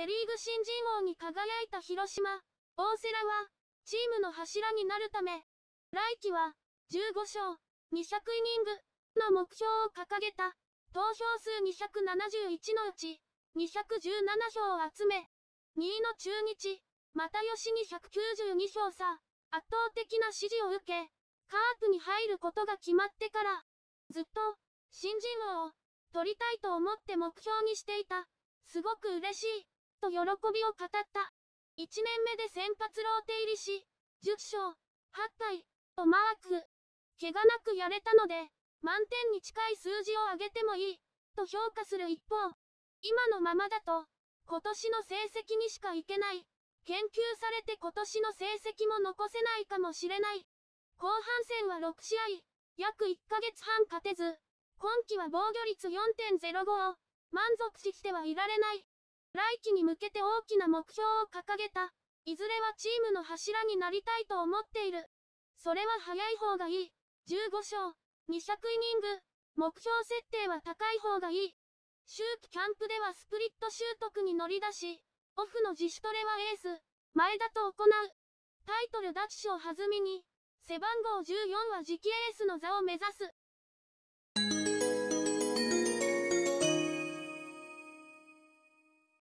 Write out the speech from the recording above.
セリーグ新人王に輝いた広島、大瀬良は、チームの柱になるため、来季は、15勝、200イニングの目標を掲げた、投票数271のうち、217票を集め、2位の中日、又吉に192票差、圧倒的な支持を受け、カープに入ることが決まってから、ずっと、新人王を取りたいと思って目標にしていた。すごく嬉しい、と喜びを語った。1年目で先発ローテ入りし、10勝、8敗、とマーク。怪我なくやれたので、満点に近い数字を上げてもいい、と評価する一方、今のままだと、今年の成績にしかいけない。研究されて今年の成績も残せないかもしれない。後半戦は6試合、約1ヶ月半勝てず、今季は防御率4.05を満足してはいられない。来季に向けて大きな目標を掲げた。いずれはチームの柱になりたいと思っている。それは早い方がいい。15勝、200イニング。目標設定は高い方がいい。秋季キャンプではスプリット習得に乗り出し、オフの自主トレはエース、前田と行う。タイトル奪取を弾みに、背番号14は次期エースの座を目指す。